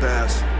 pass.